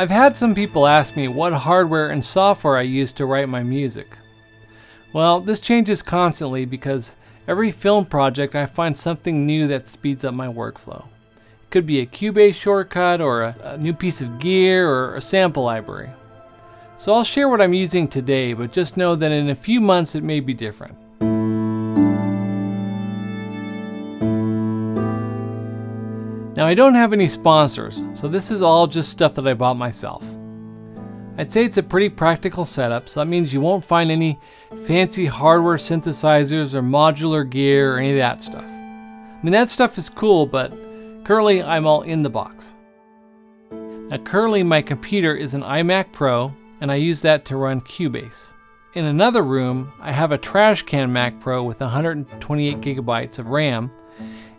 I've had some people ask me what hardware and software I use to write my music. Well, this changes constantly because every film project I find something new that speeds up my workflow. It could be a Cubase shortcut or a, a new piece of gear or a sample library. So I'll share what I'm using today, but just know that in a few months it may be different. I don't have any sponsors, so this is all just stuff that I bought myself. I'd say it's a pretty practical setup, so that means you won't find any fancy hardware synthesizers or modular gear or any of that stuff. I mean, that stuff is cool, but currently I'm all in the box. Now, currently my computer is an iMac Pro, and I use that to run Cubase. In another room, I have a trash can Mac Pro with 128 gigabytes of RAM,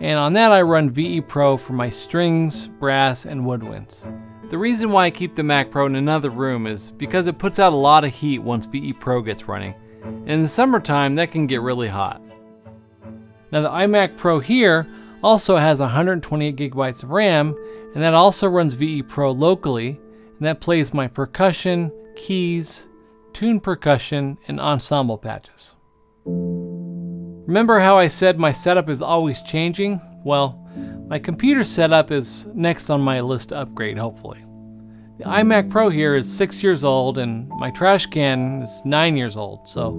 and on that I run VE Pro for my strings, brass, and woodwinds. The reason why I keep the Mac Pro in another room is because it puts out a lot of heat once VE Pro gets running. And in the summertime, that can get really hot. Now the iMac Pro here also has 128 gigabytes of RAM, and that also runs VE Pro locally, and that plays my percussion, keys, tune percussion, and ensemble patches. Remember how I said my setup is always changing? Well, my computer setup is next on my list to upgrade, hopefully. The iMac Pro here is 6 years old and my trash can is 9 years old, so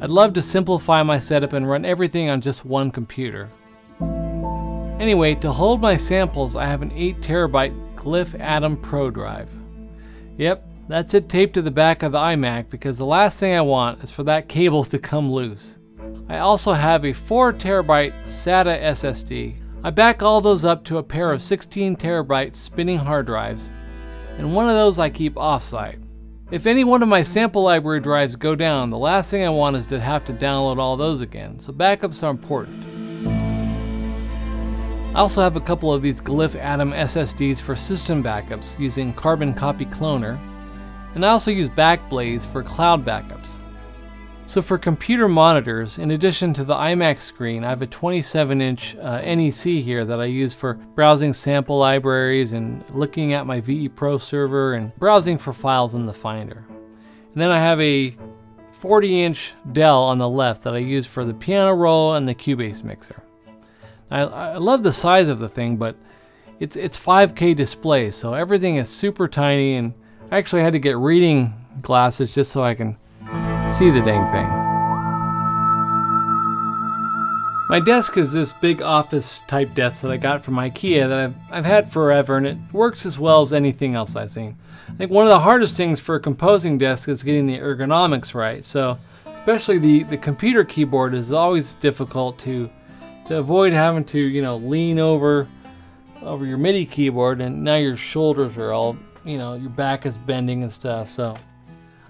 I'd love to simplify my setup and run everything on just one computer. Anyway, to hold my samples, I have an 8 terabyte Glyph Atom Pro drive. Yep, that's it taped to the back of the iMac because the last thing I want is for that cable to come loose. I also have a 4 terabyte SATA SSD. I back all those up to a pair of 16 terabyte spinning hard drives, and one of those I keep offsite. If any one of my sample library drives go down, the last thing I want is to have to download all those again, so backups are important. I also have a couple of these Glyph Atom SSDs for system backups using Carbon Copy Cloner, and I also use Backblaze for cloud backups. So for computer monitors, in addition to the iMac screen, I have a 27 inch uh, NEC here that I use for browsing sample libraries and looking at my VE Pro server and browsing for files in the Finder. And then I have a 40 inch Dell on the left that I use for the piano roll and the Cubase mixer. I, I love the size of the thing, but it's, it's 5K display, so everything is super tiny and I actually had to get reading glasses just so I can see the dang thing. My desk is this big office type desk that I got from IKEA that I've, I've had forever and it works as well as anything else I've seen. I think one of the hardest things for a composing desk is getting the ergonomics right. So especially the, the computer keyboard is always difficult to to avoid having to, you know, lean over over your MIDI keyboard and now your shoulders are all, you know, your back is bending and stuff. So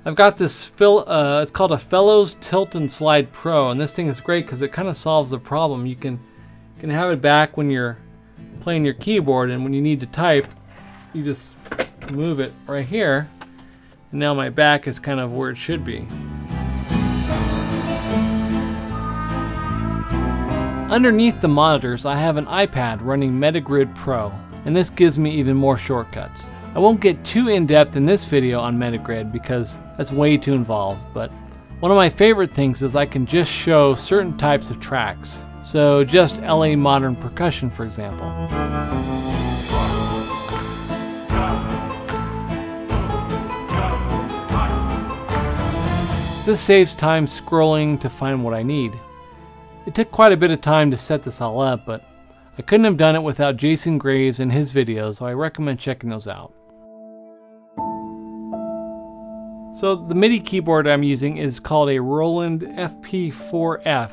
I've got this, uh, it's called a Fellowes Tilt and Slide Pro, and this thing is great because it kind of solves the problem. You can, you can have it back when you're playing your keyboard, and when you need to type, you just move it right here, and now my back is kind of where it should be. Underneath the monitors, I have an iPad running Metagrid Pro, and this gives me even more shortcuts. I won't get too in-depth in this video on Metagrid because that's way too involved, but one of my favorite things is I can just show certain types of tracks. So just LA Modern Percussion, for example. This saves time scrolling to find what I need. It took quite a bit of time to set this all up, but I couldn't have done it without Jason Graves and his videos, so I recommend checking those out. So the MIDI keyboard I'm using is called a Roland FP4F.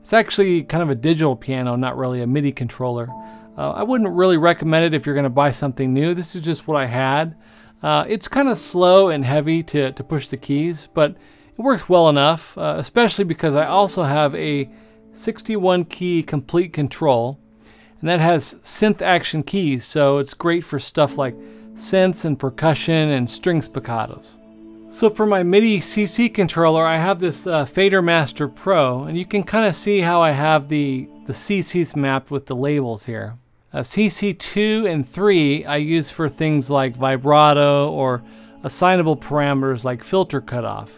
It's actually kind of a digital piano, not really a MIDI controller. Uh, I wouldn't really recommend it if you're going to buy something new. This is just what I had. Uh, it's kind of slow and heavy to, to push the keys, but it works well enough, uh, especially because I also have a 61 key Komplete Kontrol, and that has synth action keys, so it's great for stuff like synths and percussion and string spiccatos. So for my MIDI CC controller, I have this uh, Fadermaster Pro, and you can kind of see how I have the, the CCs mapped with the labels here. Uh, CC2 and 3 I use for things like vibrato or assignable parameters like filter cutoff.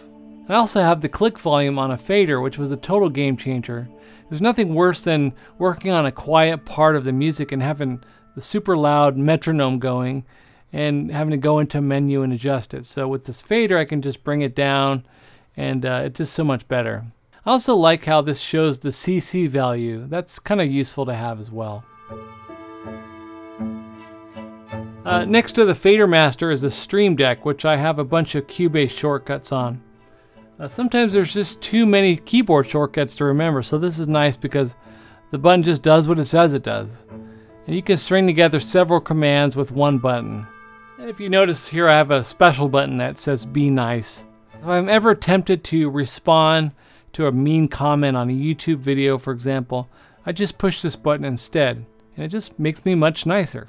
I also have the click volume on a fader, which was a total game changer. There's nothing worse than working on a quiet part of the music and having the super loud metronome going and having to go into menu and adjust it. So with this fader, I can just bring it down and uh, it's just so much better. I also like how this shows the CC value. That's kind of useful to have as well. Uh, next to the Fadermaster is the Stream Deck, which I have a bunch of Cubase shortcuts on. Uh, sometimes there's just too many keyboard shortcuts to remember, so this is nice because the button just does what it says it does. And you can string together several commands with one button. And if you notice here I have a special button that says be nice. If I'm ever tempted to respond to a mean comment on a YouTube video, for example, I just push this button instead, and it just makes me much nicer.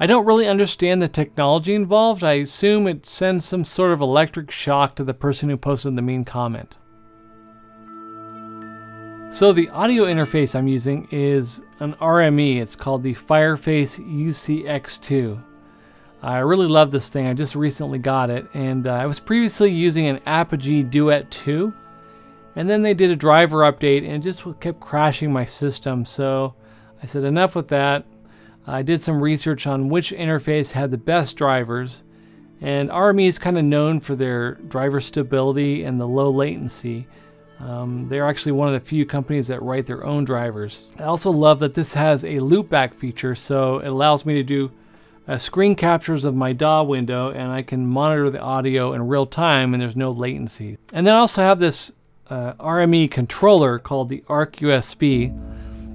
I don't really understand the technology involved. I assume it sends some sort of electric shock to the person who posted the mean comment. So the audio interface I'm using is an RME. It's called the Fireface UCX2. I really love this thing. I just recently got it, and uh, I was previously using an Apogee Duet 2, and then they did a driver update, and it just kept crashing my system. So I said enough with that. I did some research on which interface had the best drivers, and RME is kind of known for their driver stability and the low latency. Um, they're actually one of the few companies that write their own drivers. I also love that this has a loopback feature, so it allows me to do uh, screen captures of my DAW window and I can monitor the audio in real time and there's no latency. And then I also have this uh, RME controller called the ARC USB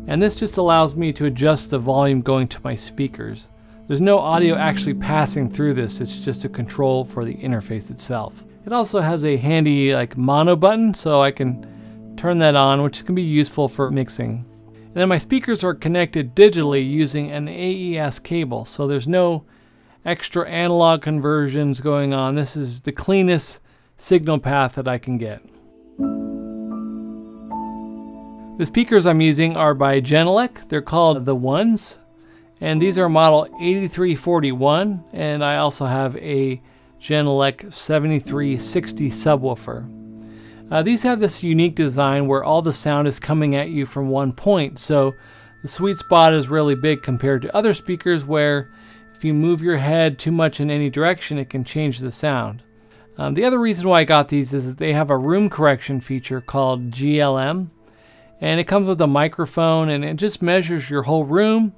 and this just allows me to adjust the volume going to my speakers. There's no audio actually passing through this, it's just a control for the interface itself. It also has a handy like mono button so I can turn that on which can be useful for mixing. And then my speakers are connected digitally using an AES cable so there's no extra analog conversions going on. This is the cleanest signal path that I can get. The speakers I'm using are by Genelec. They're called the Ones. And these are model 8341. And I also have a Genelec 7360 subwoofer. Uh, these have this unique design where all the sound is coming at you from one point. So the sweet spot is really big compared to other speakers where if you move your head too much in any direction, it can change the sound. Um, the other reason why I got these is that they have a room correction feature called GLM and it comes with a microphone and it just measures your whole room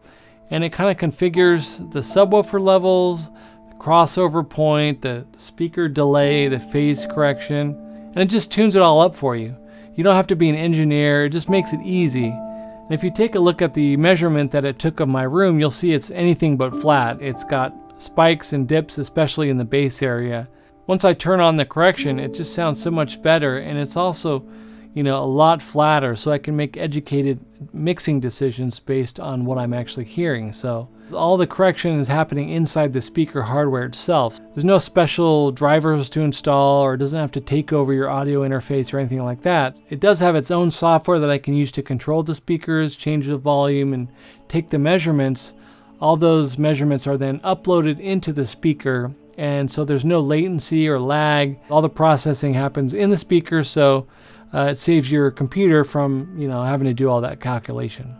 and it kind of configures the subwoofer levels, the crossover point, the speaker delay, the phase correction, and it just tunes it all up for you. You don't have to be an engineer, it just makes it easy. And if you take a look at the measurement that it took of my room, you'll see it's anything but flat. It's got spikes and dips, especially in the bass area. Once I turn on the correction, it just sounds so much better and it's also you know, a lot flatter so I can make educated mixing decisions based on what I'm actually hearing. So all the correction is happening inside the speaker hardware itself. There's no special drivers to install or it doesn't have to take over your audio interface or anything like that. It does have its own software that I can use to control the speakers, change the volume, and take the measurements. All those measurements are then uploaded into the speaker and so there's no latency or lag. All the processing happens in the speaker so uh, it saves your computer from you know having to do all that calculation.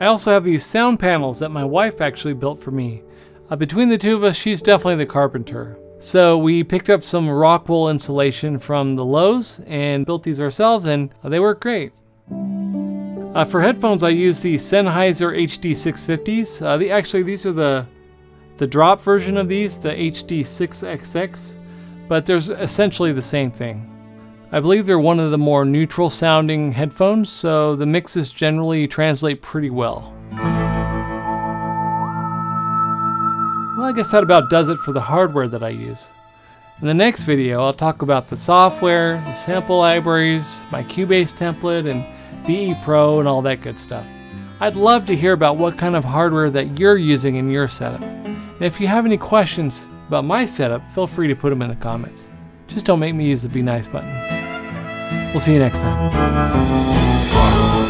I also have these sound panels that my wife actually built for me. Uh, between the two of us, she's definitely the carpenter. So we picked up some rock wool insulation from the Lowe's and built these ourselves, and they work great. Uh, for headphones, I use the Sennheiser HD650s. Uh, the, actually, these are the the drop version of these, the HD6XX but there's essentially the same thing. I believe they're one of the more neutral sounding headphones, so the mixes generally translate pretty well. Well, I guess that about does it for the hardware that I use. In the next video, I'll talk about the software, the sample libraries, my Cubase template, and VE Pro and all that good stuff. I'd love to hear about what kind of hardware that you're using in your setup. And if you have any questions, about my setup, feel free to put them in the comments. Just don't make me use the be nice button. We'll see you next time.